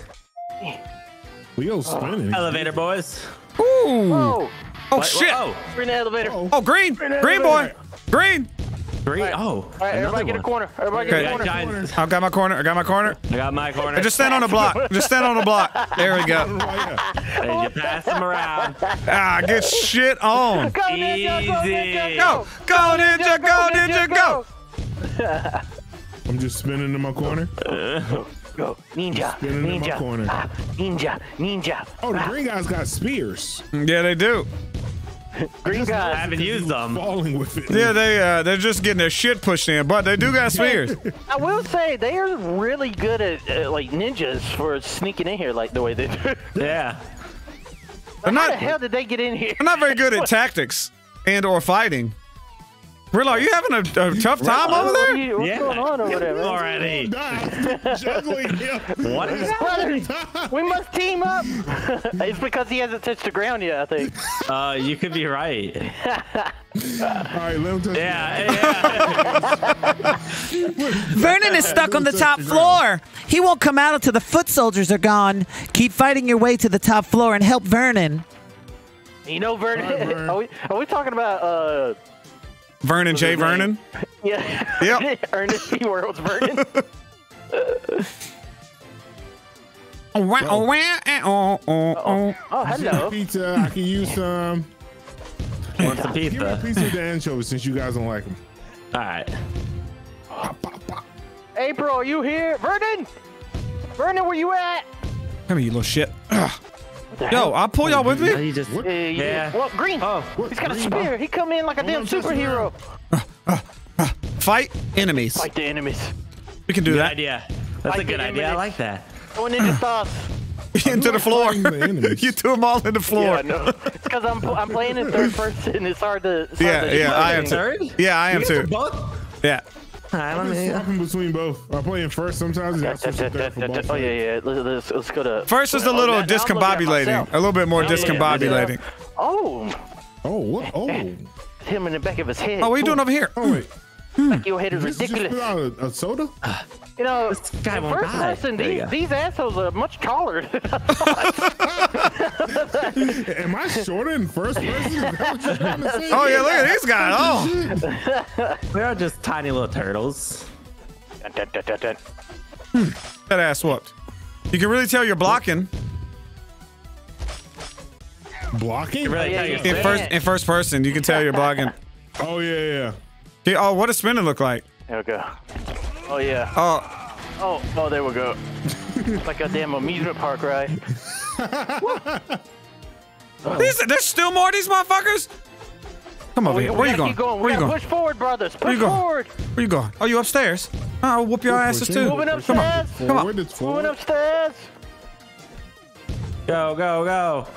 Leo's spinning. Elevator boys. Ooh. Oh, Oh What- shit. Oh, we're in the elevator. Oh. Oh, green. Green boy. Green. great. Oh, All right, everybody another get a corner. Everybody Okay. get a corner. guys, I got my corner. I got my corner. I got my corner. Hey, Just stand on the block. Just stand on the block. There we go. [laughs] Hey, you pass them around. Ah, get shit on. Go, Ninja, go, Ninja, Easy. Go, go, ninja, go, ninja, go. [laughs] I'm just spinning in my corner. [laughs] Go, ninja, Spinning in my ninja, corner. ah, ninja, ninja. Oh, the green guys got spears. Yeah, they do. Green I guy. haven't used them. Falling with it. Yeah, they uh, they're just getting their shit pushed in, but they do got [laughs] spears. I will say they are really good at uh, like ninjas for sneaking in here like the way they do. Yeah. They're How the hell did they get in here? they're not very good at tactics and or fighting. Real, are you having a, a tough time over What are there? you- What's Yeah. going on over there? man? Already. Die. Juggling him. What is Brothers, we must team up. [laughs] it's because he hasn't touched the ground yet, I think. Uh, you could be right. [laughs] All right, let him touch Yeah, yeah. [laughs] Vernon is stuck on the top floor. He won't come out until the foot soldiers are gone. Keep fighting your way to the top floor and help Vernon. You know, Vernon. Alright, Vern. Are we are we talking about uh Vernon J. his name? Vernon. [laughs] yeah? Yep. [laughs] Ernest P. Worrell's Vernon. [laughs] Oh, wah, oh, wah, eh, oh, oh, oh. Oh, hello. Pizza. I can use some. Want some Give me a pizza? piece of the anchovies since you guys don't like them. All right. Pop, pop, pop. April, are you here? Vernon. Vernon, where you at? Come here, you little shit. Ugh. [clears throat] What Yo. I'll pull y'all with me. you just. Uh, yeah. Yeah. Well, Green. Oh, He's got a spear. He come in like a damn on, touch the superhero. Fight enemies. Fight the enemies. We can do good that. idea. That's Like a good the idea. I like that. Going [laughs] into stars. Into the floor. the [laughs] you threw them all in the Yeah, floor. I know. [laughs] It's because I'm I'm playing in third person. It's hard to. It's hard Yeah, to yeah, I am everything. too. Yeah, I am too. Both. Yeah. All right, let I'm me. swapping between both. I play in first sometimes. Yeah, I switch to third for [laughs] both. Oh yeah, yeah. Let's, let's, let's go to. First is a Oh, little now- now I'm looking at discombobulating. A little bit more Oh, yeah, discombobulating. Oh, Oh, what? Oh. [laughs] him in the back of his head. Oh, what are you doing over here? Oh, wait. Hmm. Your head is Just, just ridiculous. put out a, a soda? [sighs] You know, This guy in won't first die. person, these, these assholes are much taller. Am I shorter in first person? Is that what you're to say? [laughs] Oh yeah, look at these guys. Oh, [laughs] We are just tiny little turtles. Dun, dun, dun, dun. that ass whooped. You can really tell you're blocking Blocking? Really yeah, tell yeah. your in first in first person. You can tell you're blocking. [laughs] Oh, yeah, yeah. Yeah, Oh, what does spinning look like? There we go. Oh yeah. Oh, Oh, oh, there we go. like a damn amusement park ride. [laughs] these, there's still more of these motherfuckers. Come over We, here. we Where you gotta going? keep going. We Where you gotta going? push forward, brothers. Push you going? forward. Where you going? Oh, you upstairs? I'll whoop your asses too. Moving Come on. upstairs. Come on. Moving upstairs. Go, go, go.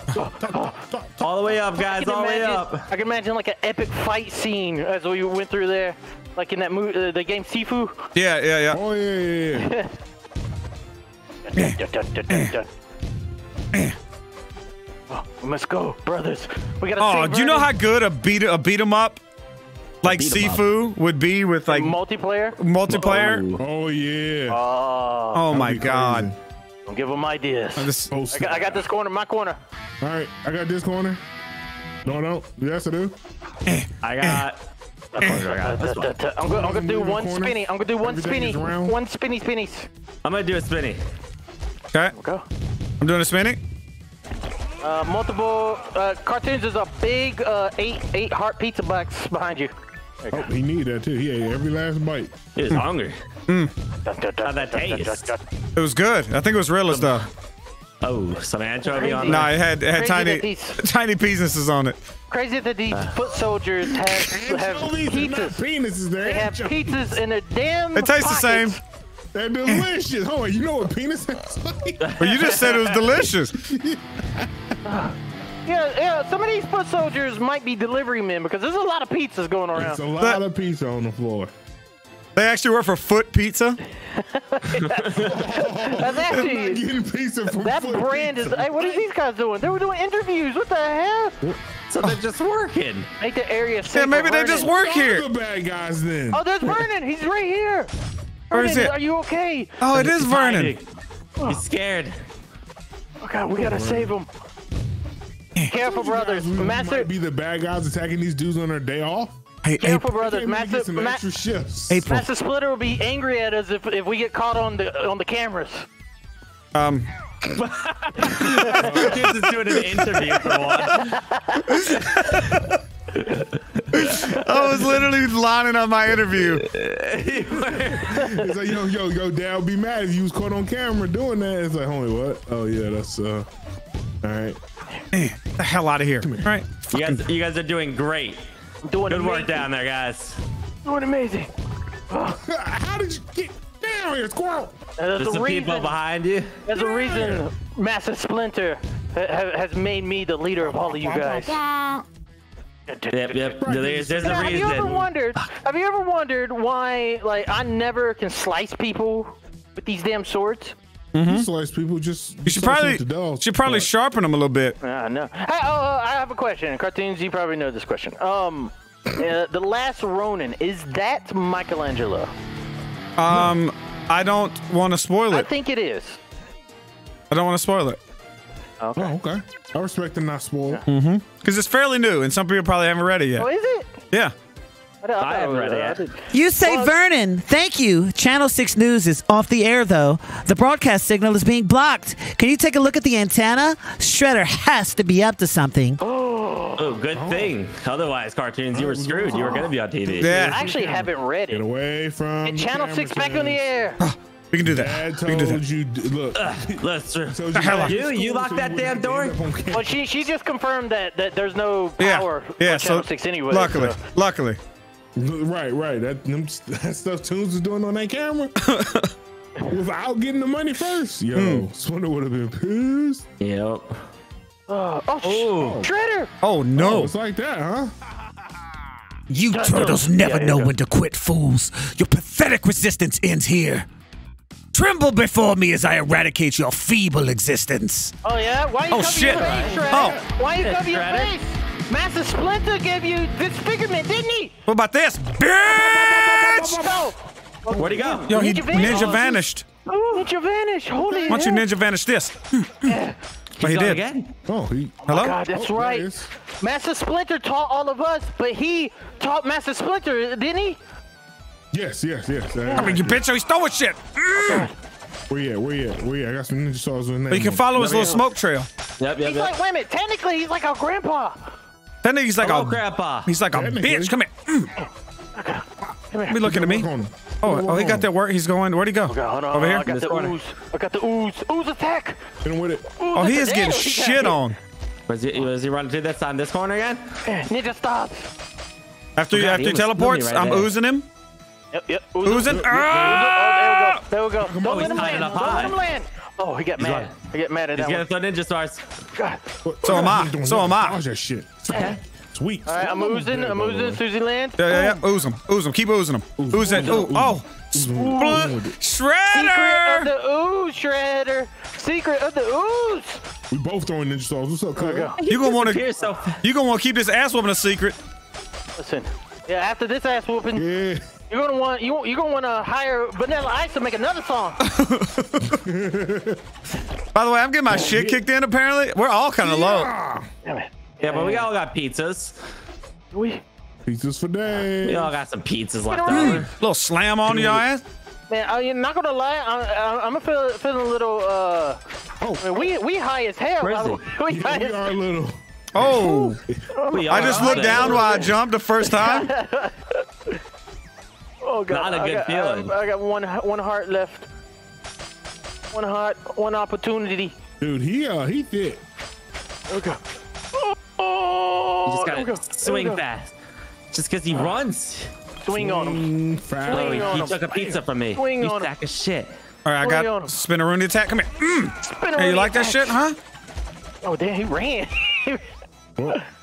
All the way up, guys. All the way up. I can imagine like an epic fight scene as we went through there, like in that movie, uh, the game Sifu. Yeah, yeah, yeah. Oh, yeah, yeah, yeah. Dun, dun, dun, dun, dun. Oh, we must go, brothers. We gotta. Oh, save do you know how good a beat a beat 'em up like beat 'em up. Sifu would be with like multiplayer? multiplayer? Oh, yeah. Oh, Oh my god. crazy. Don't give them ideas. This- Oh, I got, I got this corner, my corner. All right, I got this corner. No, no. Yes, I do. I got. I got. I'm, gonna, I'm gonna do Move in the one corner. spinny. I'm gonna do one Everything spinny. One spinny spinnies. I'm gonna do a spinny. Okay. Go. I'm doing a spinning. Uh, multiple uh, cartoons. There's a big uh, eight eight heart pizza box behind you. Oh, he need that too. He ate every last bite. He was hungry. How'd that taste? It was good. I think it was realist though. Oh, some anchovy on No, there. it had it had tiny that these- tiny pieces on it. Crazy that these uh. foot soldiers have have Anchovies are not pizzas. penises. They're They have anchovies. pizzas in their damn. It tastes the same. pockets. They're delicious. Hold on, you know what penis tastes like? But you just said it was delicious. [laughs] Yeah, yeah. Some of these foot soldiers might be delivery men because there's a lot of pizzas going around. It's a around. lot of pizza on the floor. They actually work for Foot Pizza. [laughs] [laughs] That's I'm not actually getting pizza from that Foot brand is. Hey, what are these guys doing? They were doing interviews. What the hell? So they're just working. Make the area safe. Yeah, maybe they just work All here. the bad guys then. Oh, there's Vernon. He's right here. Where is Vernon, it? Are you okay? Oh, it is Vernon. He's scared. Oh God, we gotta save him. Careful, You guys, brothers. we Master, might be the bad guys attacking these dudes on their day off. Hey, careful, April. brothers. Can't Master, some Ma- shifts. April. Master Splinter will be angry at us if, if we get caught on the on the cameras. Um, [laughs] Kids is doing an interview for one. [laughs] I was literally lining up my interview. [laughs] It's like, yo, yo, yo, dad would be mad if you was caught on camera doing that. It's like, holy what? Oh yeah, that's uh, all right. Man, the hell out of here. All right. You guys, you guys are doing great. Doing Good work down there, guys. Doing amazing. [laughs] How did you get down here, squirrel? Uh, there's There's a some people reason. behind you. There's a reason. Master Splinter ha- ha- has made me the leader of all of you guys. Yep, yep. There's, there's a have you ever wondered? Have you ever wondered why, like, I never can slice people with these damn swords? You slice people just. You should probably the should probably But sharpen them a little bit. I know. Hey, oh, uh, I have a question. Cartoonz, you probably know this question. Um, [coughs] uh, the last Ronin is that Michelangelo? Um, I don't want to spoil it. I think it is. I don't want to spoil it Oh, okay. I respect the not spoiled. because it's fairly new, and some people probably haven't read it Oh, yet. is it? Yeah. I, I haven't read it yet. You say Well- Vernon. Thank you. Channel 6 News is off the air, though. The broadcast signal is being blocked. Can you take a look at the antenna? Shredder has to be up to something. [gasps] Oh, good thing. Otherwise, Cartoonz, you were oh, screwed. You were gonna be on TV. Yeah. I Yeah. actually haven't read it. Get away from. Get Channel 6 back on the Chance. air. We can do that. Dad We can do told that. you. d- Look. That's [laughs] true. told The hell not You- you locked so that wouldn't damn door? up on camera. Well, she she just confirmed that, that there's no Yeah. power Yeah. on So Channel 6 anyway. luckily, so- luckily. Right, right. That them, [laughs] that stuff Toonz was doing on that camera [laughs] without getting the money first. Yo, Hmm. Swindle would have been pissed. Yep. Oh, Oh. Shredder! Oh no. It's like that, huh? You turtles never yeah, know yeah. when to quit, fools. Your pathetic resistance ends here. Tremble before me as I eradicate your feeble existence. Oh yeah? Why you Oh, cover shit. your face, Shredder? Oh. Why you cover your face? Master Splinter gave you disfigurement, didn't he? What about this, bitch? No. Where'd he go? Yo, he Ninja vanished. ninja vanished. Ninja vanish. Holy Why don't you ninja vanish this? [laughs] Oh, he He's did. again. Oh, he. Hello? God, that's Oh, right. Master Splinter taught all of us, but he taught Master Splinter, didn't he? Yes, yes, yes. Uh, I mean, you bitch, he stole his shit. Mm. Where you at? Where you at? Where you at? I got some ninja stars with his name. But you can follow his little smoke trail. Yep, yep, He's yep. like, wait a minute, technically he's like our grandpa. That nigga's like Hello, a Grandpa. He's like a bitch. Come here. Mm. Be looking at me. Work on him. Oh, oh, he got that work. He's going. Where'd he go? Okay, hold on, Over I got the corner. ooze. I got the ooze. Ooze attack. Hit him with it. Ooze Oh, he is getting Damn, shit on. Was he, was he running through this on this corner again? Ninja stars. After Oh, you, God, after he he teleports, me right I'm there. oozing him. Yep, yep. Ooze. Oozing. Ooze. Ah! Oh, there we go. There we go. Don't he's let him tied it land. up Don't let high. him land. Oh, he got mad. right. I get mad at He's that gonna one. throw ninja stars. God. So am I. So am I. stars, That shit. Sweet. All right, I'm oozing. I'm oozing. Susie Land. Yeah, yeah, yeah. Ooze him. Ooze him. Keep oozing him. Ooze it. Ooh, oh. Split. Secret of the ooze, Shredder. Secret of the ooze. We both throwing ninja stars. What's up, cuz? You gonna want to? So. You gonna want to keep this ass whooping a secret? Listen. Yeah, after this ass whooping, Yeah. You're gonna want you you're gonna want to hire Vanilla Ice to make another song. [laughs] [laughs] By the way, I'm getting my shit kicked in. Apparently, we're all kind of low. Damn it. Yeah, but we all got pizzas. We Pizzas for day. We all got some pizzas left don't over. Little slam on your ass. Man, I'm not gonna lie. I'm, I'm, I'm feel, feeling a little. Uh, Oh. man, we we high as hell. Where is [laughs] we it? high we as- are a little. Oh, I just looked down while I jumped the first time. Oh god, Not a I good got, feeling. I, I got one one heart left. One heart, one opportunity. Dude, he uh he thick. Okay. You Oh, just there we go, gotta there swing go. fast. Just because he runs. Swing on him. Fast. Oh, he, on he him. took a pizza from me. Swing you on him. of shit. All right, I Swing got on him. spinneroonie attack. Come here. Mm. Hey, you around like that shit, huh? Oh damn, he ran. [laughs]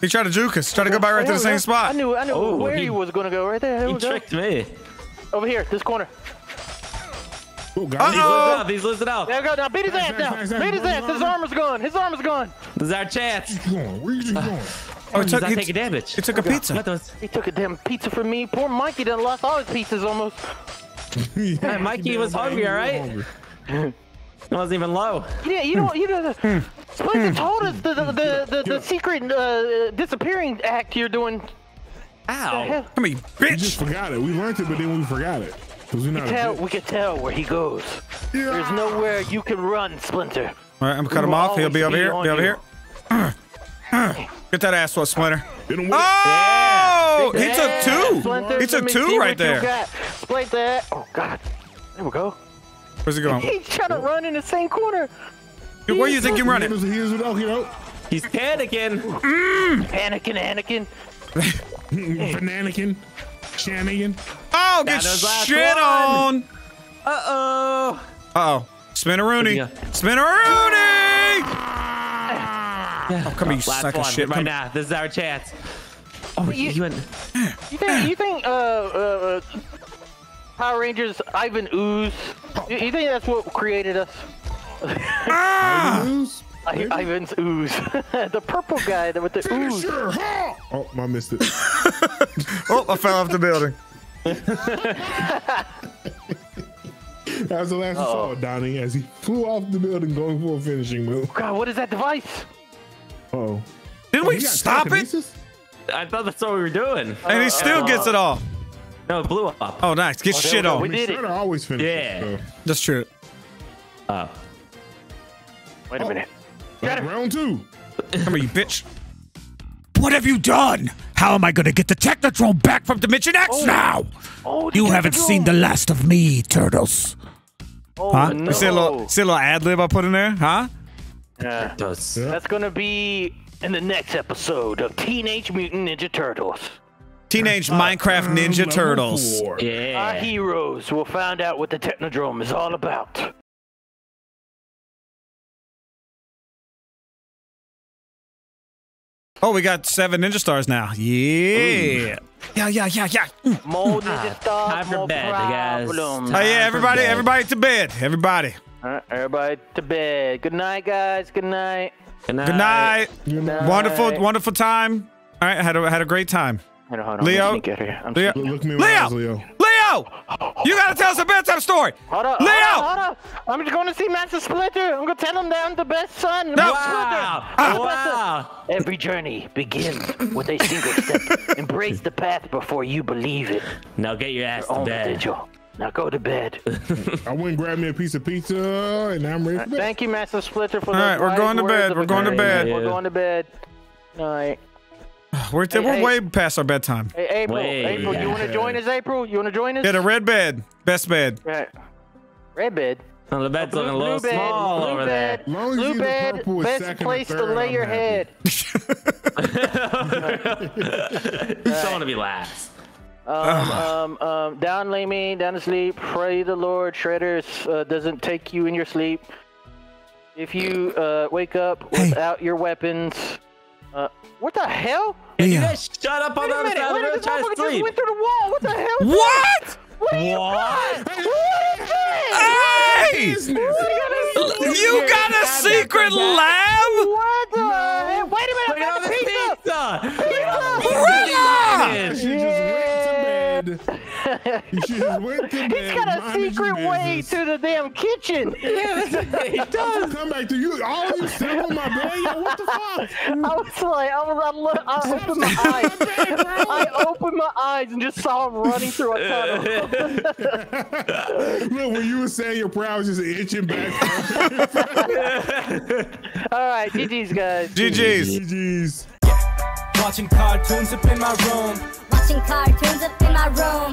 He tried to juke us. Tried to go back right to the oh, same go. I spot. knew, I knew Oh, where he, he- was gonna go. Right there. There He we go. tricked me. Over here, this corner. Oh, God. He's Uh-oh. losing out. He's losing out. There we go. Now beat his ass nice, now. nice, nice. Beat his ass. His armor? armor's gone. His armor's gone. This is our chance. Where you going? Where you uh, going? Oh, he He's took, not he, taking damage. he took a pizza. He took a damn pizza from me. Poor Mikey done lost all his pizzas almost. [laughs] yeah, Mikey was hungry, all right? [laughs] It wasn't even low. Yeah, you know, you know. Hmm. Splinter told us the the the, the, the secret uh, disappearing act you're doing. Ow. I mean, you We just forgot it. We learned it, but then we forgot it. Cause we not. Tell we can tell where he goes. Yeah. There's nowhere you can run, Splinter. All right, I'm gonna cut him off. He'll be over always here. be over you. here. [clears throat] Get that ass sweat, Splinter. Hit him with Oh, he Yeah, took two. Splinter, He took two right there. got. Splinter. Oh God. There we go. Where's he going? [laughs] He's trying to run in the same corner. Dude, Where do you think you're running? He was, he was. He's panicking. Panicking, Anakin. Bananakin. [laughs] Shannigan. Oh, get That was last shit one. on. Uh oh. Uh oh. Spinneroonie. Where'd he Spinneroonie. Oh, come here, you Last sack one. of shit. Right Come- now. This is our chance. Oh, you- he went. You think? You think? Uh, uh, uh, Power Rangers Ivan Ooze. You, you think that's what created us? Ah! Lose. [laughs] I, Ivan's Ooze. [laughs] the purple guy that with the ooze. Sure. Oh, I missed it. [laughs] Oh, I fell off the building. That was the last I saw of Donnie as he flew off the building going for a finishing move. God, what is that device? Oh. Didn't we stop it? I thought that's what we were doing. And he uh, still gets it off. No, it blew up. Oh, nice. Get oh, there we shit go. on. We did it. Always finishes. Yeah. So. That's true. Oh. Wait a oh. minute. Like, round two. Come here, you bitch. What have you done? How am I going to get the Technodrome back from Dimension X oh. now? Oh, You haven't seen the last of me, Turtles. Oh, Huh? no. You see a little, see a little ad lib I put in there? Huh? Yeah. Does. That's gonna be in the next episode of Teenage Mutant Ninja Turtles. Teenage Minecraft Ninja Level Turtles. four. Our heroes will find out what the Technodrome is all about. Oh, we got seven ninja stars now. Yeah. Yeah, yeah, yeah, yeah. Mm. More Ninja Stars, Time for more bed, guys. Oh, yeah, everybody, everybody to bed. Everybody. All right, everybody to bed. Good night, guys. Good night. Good night. Good night. You know, Wonderful, wonderful time. All right, had a, had a great time. Hold on, hold on. Leo? Let me sneak here. I'm Leo, Look me in eyes, Leo, Leo. Leo, you gotta tell us a bedtime story. Hold up, Leo! hold up, hold up. I'm just going to see Master Splinter. I'm going to tell him that I'm the best son. No. Wow. Ah. Wow. Every journey begins with a single step. [laughs] Embrace the path before you believe it. Now get your ass to bed. vigil. Now go to bed. [laughs] I went and grabbed me a piece of pizza, and I'm ready for bed. Thank you, Master Splinter, for All right, we're going to bed. We're going to encouragement. bed. We're going to bed. Night. [sighs] We're, Hey, we're hey. way past our bedtime. Hey, April. Way April, you want to join us, April? You want to join us? Get a red bed, best bed. Right. Red bed. Oh, the bed's Blue, looking a little blue bed. small blue over bed. As long as Blue you the bed. Best second or place to lay I'm your happy. head. don't going to be last? Um, um, um, down, lay me down to sleep. Pray the Lord, Shredder uh, doesn't take you in your sleep. If you uh, wake up Hey. without your weapons, uh, what the hell? You guys shut up on Wait the a other minute! side of Wait the a minute! This to motherfucker just went through the wall. What the hell? is What? What are you What? What is that? Hey! What You got a secret lab? What the hell? Wait a minute! Look I got the this pizza. pizza. Rilla! She just went to bed. You just went to bed. He's got a secret way to the damn kitchen. [laughs] he [laughs] doesn't Come back to you. All of you sit up on my bed. Yo, what the fuck? I was like, I was, I, look, I opened my eyes. I opened my eyes and just saw him running through a tunnel. [laughs] Look, when you were saying your brow was just itching back. All right, GG's guys. GG's. GG's. Watching cartoons up in my room. Watching cartoons up in my room.